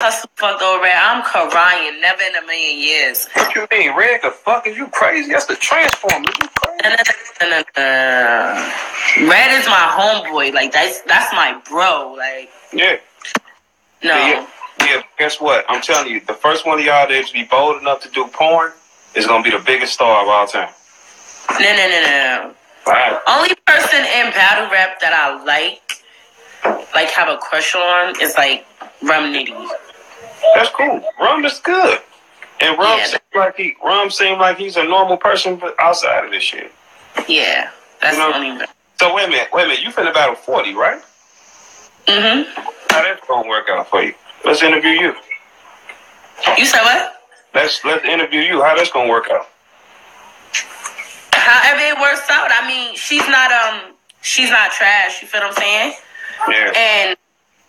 hustle over Red. I'm crying. Never in a million years. What you mean, Red? The fuck is you crazy? That's the Transformers. You crazy? No, no, no, no, no. Red is my homeboy. Like that's that's my bro. Like Yeah. no. Yeah. Yeah. Guess what? I'm telling you, the first one of y'all that to be bold enough to do porn is gonna be the biggest star of all time. No, no, no, no, right. Only person in battle rap that I like, like have a crush on, is like Rum Nitty. That's cool. Rum is good. And Rum Yeah. seems like he Rum seems like he's a normal person outside of this shit. Yeah, that's You know- only. So wait a minute, wait a minute. You finna battle 40, right? Mm-hmm. How that's gonna work out for you? Let's interview you. You said what? Let's let's interview you. How that's gonna work out? However it works out. I mean, she's not um, she's not trash. You feel what I'm saying? Yeah. And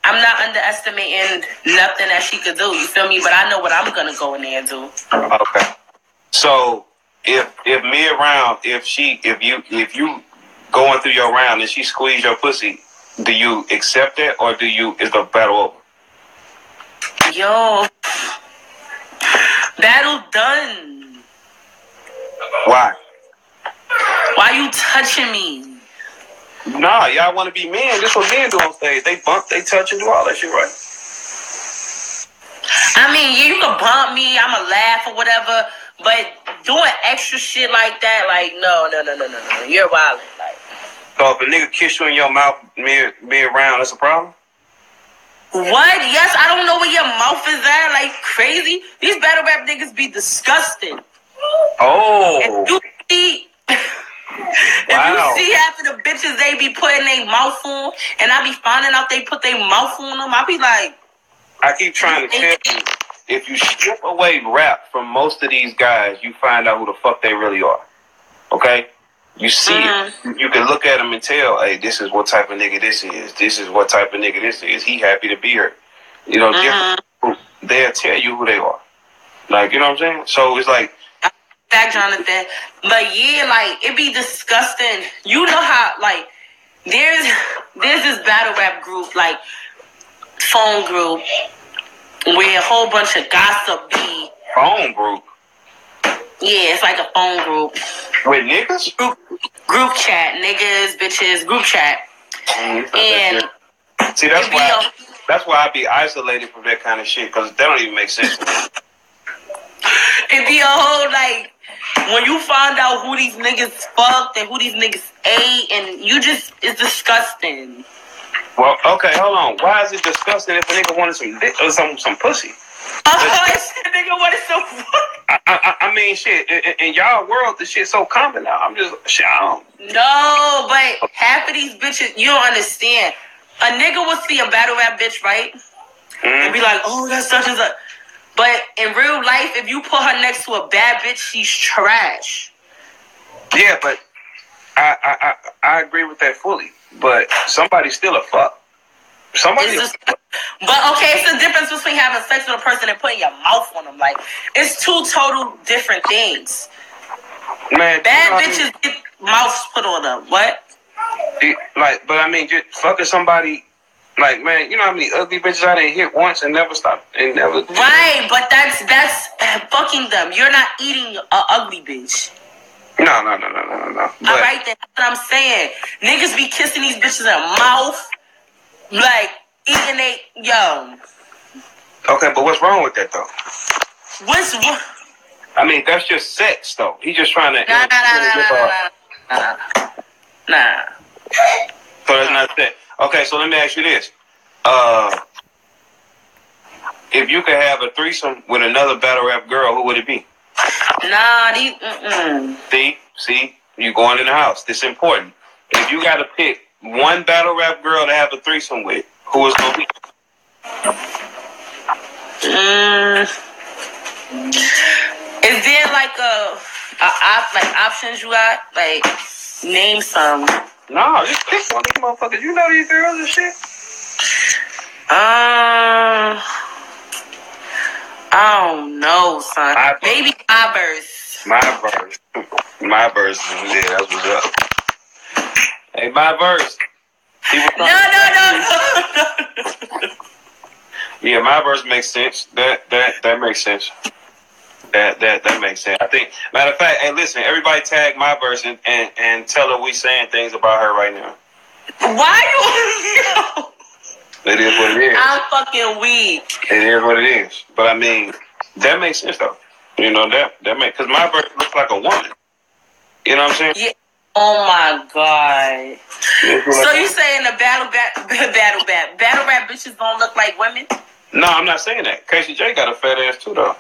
I'm not underestimating nothing that she could do. You feel me? But I know what I'm gonna go in there and do. Okay. So if if me around, if she, if you, if you going through your round and she squeeze your pussy, do you accept it or do you? Is the battle over? Yo, battle done. Why? Why you touching me? Nah, y'all want to be men. This what men do on stage. They bump, they touch, and do all that shit, right? I mean, you can bump me. I'ma laugh or whatever. But doing extra shit like that, like no, no, no, no, no, no. You're wild. Like So if a nigga kiss you in your mouth, me, me around, that's a problem. what? Yes, I don't know where your mouth is at. Like crazy. These battle rap niggas be disgusting. Oh, If you see, if Wow. you see the bitches they be putting their mouth on, and I be finding out they put their mouth on them, I be like, I keep trying to tell you, if you strip away rap from most of these guys, you find out who the fuck they really are. Okay? You see it. Mm-hmm. You can look at them and tell, hey, this is what type of nigga this is. This is what type of nigga this is. He happy to be here. You know, people, they'll tell you who they are. Like, you know what I'm saying? So it's like, that Jonathan. But yeah, like it be disgusting. You know how like there's there's this battle rap group like phone group where a whole bunch of gossip be. phone group Yeah, it's like a phone group. with niggas? Group group chat, niggas, bitches, group chat. Mm, and See, that's why. a- That's why I be isolated from that kind of shit because that don't even make sense to me. it be a whole like when you find out who these niggas fucked and who these niggas ate and you just it's disgusting. Well, okay, hold on. Why is it disgusting if a nigga wanted some dick or some some pussy? Oh, nigga what is so I, I, I mean, shit. In, in y'all world, the shit's so common now. I'm just, shit, I don't. No, but half of these bitches, you don't understand. A nigga will see a battle rap bitch, right? And Mm, be like, oh, that's such and such. But in real life, if you put her next to a bad bitch, she's trash. yeah, but I, I I I agree with that fully. But somebody's still a fuck. Somebody. Just, but okay, it's the difference between having sex with a person and putting your mouth on them. Like, it's two total different things. man, Bad you know what I mean? bitches get mouths put on them. What? Like, but I mean, just fucking somebody. Like, man, you know how many ugly bitches I didn't hit once and never stop and never. Right, but that's that's uh, fucking them. You're not eating a ugly bitch. No, no, no, no, no, no. But, All right, then that's what I'm saying. Niggas be kissing these bitches in the mouth, like eating they yo. Okay, but what's wrong with that though? What's wrong? I mean, that's just sex though. He's just trying to. Nah, nah, nah, nah, nah, nah, nah, nah. So that's not that. Okay, so let me ask you this: uh, If you could have a threesome with another battle rap girl, who would it be? Nah, these. Mm-mm. See, see, you going in the house. This important. If you got to pick one battle rap girl to have a threesome with, who is gonna be? Mm. Is there like a, a op, like options you got? Like name some. No, just pick one of these motherfuckers. You know these girls and shit. Um, I don't know, son. I- Maybe Iver's. My verse. My verse. Yeah, that's what's up. Hey, my verse. No, no, no, no, no. Yeah, my verse makes sense. That that that makes sense. That that that makes sense. I think. Matter of fact, hey, listen, everybody tag my verse and and, and tell her we saying things about her right now. Why you? It is what it is. I'm fucking weak. It is what it is. But I mean, that makes sense though. You know that that makes because my verse looks like a woman. You know what I'm saying? Yeah. Oh my god. So you saying the battle bat battle bat battle rap bitches don't look like women? No, I'm not saying that. Casey J got a fat ass too though.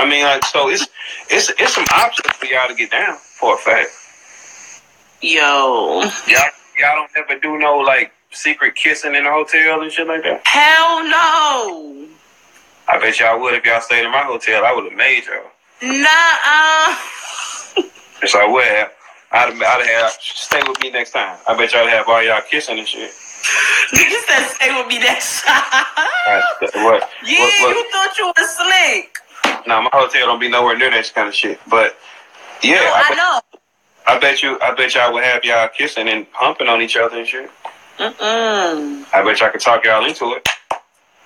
I mean, like, so it's it's it's some options for y'all to get down for a fact. Yo. Y'all y'all don't ever do no like secret kissing in the hotel and shit like that. Hell no. I bet y'all would if y'all stayed in my hotel. I would have made y'all. Nah. Yes, I would have. I'd have, I'd have stay with me next time. I bet y'all have all y'all kissing and shit. You said stay with me next time. Right, what? Yeah, what, what? you thought you was slick. No, my hotel don't be nowhere near that kind of shit. But yeah, No, I, I bet, know. I bet you, I bet y'all would have y'all kissing and humping on each other and shit. Mm-mm. I bet y'all could talk y'all into it.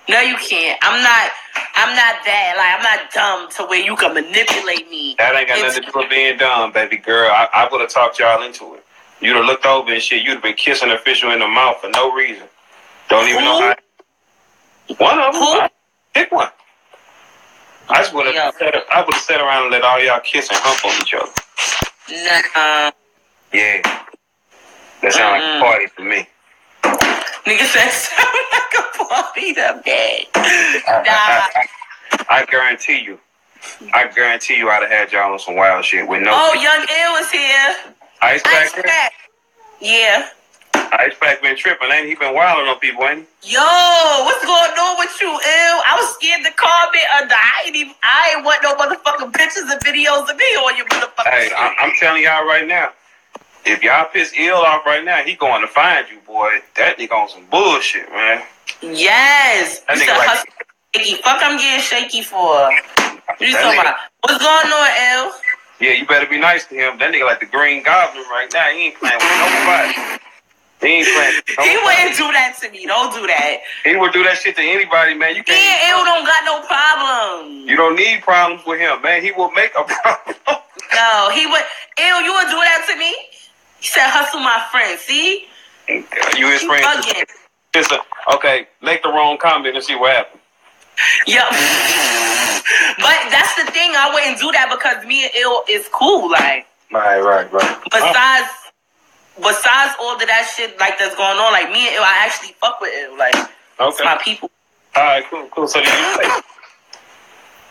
No, you can't. I'm not. I'm not that. Like I'm not dumb to where you can manipulate me. That ain't got nothing to do with being dumb, baby girl. I, I would have talked y'all into it. You'd have looked over and shit. You'd have been kissing an official in the mouth for no reason. Don't even know Who? how. One of them. Who? I- Pick one. I just would have. sat I would have sat around and let all y'all kiss and hump on each other. Nah. Yeah. That sound like Mm-mm. a party for me. Nigga said sound like a party to me. I, Nah. I, I, I guarantee you. I guarantee you I'd have had y'all on some wild shit with no Oh, Young Ill was here. ice Ice pack. Pack. Yeah. Ice pack been tripping, ain't he? Been wilding on people, ain't he? Yo, what's going on with you, Ill? I was scared to under. I ain't even. I ain't want no motherfucking pictures and videos of me on your motherfucking. Hey. I, I'm telling y'all right now. If y'all piss ill off right now, he going to find you, boy. That nigga on some bullshit, man. Yes. That nigga like- shaky. Fuck, I'm getting shaky for. You talking about? What's going on, Ill? Yeah, you better be nice to him. That nigga like the Green Goblin right now. He ain't playing with nobody. He ain't playing. He wouldn't do that to me. Don't do that. He would do that shit to anybody, man. You can't. and Ill don't got no problem. You don't need problems with him, man. He will make a problem. No, he would. Ill, you would do that to me? He said, hustle my friend. See? you his friend. Listen, okay, make the wrong comment and see what happens. Yep. but that's the thing. I wouldn't do that because me and Ill is cool. Like, Right, right, right. besides, besides all of that shit like that's going on, like me and Ill, I actually fuck with Ill. Like, it's okay. my people. All right, cool, cool. So did you say?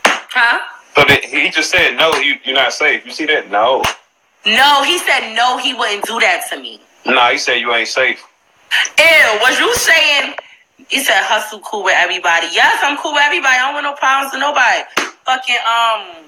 Huh? So did, he just said no. You you're not safe. You see that? No. No, he said no. He wouldn't do that to me. Nah, he said you ain't safe. Ew, was you saying? He said hustle cool with everybody. Yes, I'm cool with everybody. I don't want no problems with nobody. Fucking um,